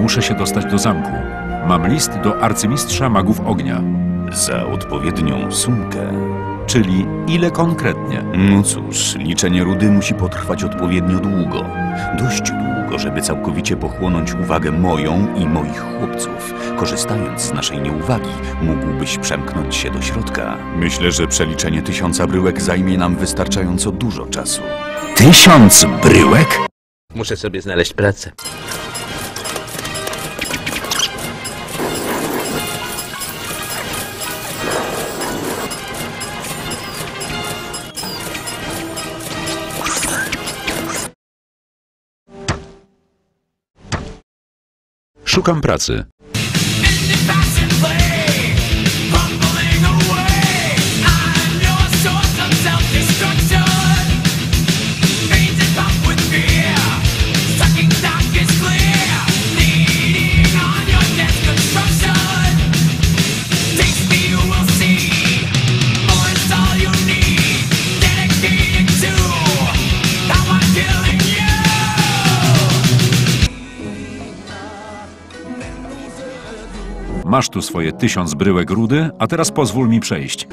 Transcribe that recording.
Muszę się dostać do zamku. Mam list do arcymistrza magów ognia. Za odpowiednią sumkę. Czyli ile konkretnie? No cóż, liczenie rudy musi potrwać odpowiednio długo. Dość długo, żeby całkowicie pochłonąć uwagę moją i moich chłopców. Korzystając z naszej nieuwagi, mógłbyś przemknąć się do środka. Myślę, że przeliczenie tysiąca bryłek zajmie nam wystarczająco dużo czasu. Tysiąc bryłek? Muszę sobie znaleźć pracę. Szukam pracy. Masz tu swoje tysiąc bryłek rudy, a teraz pozwól mi przejść.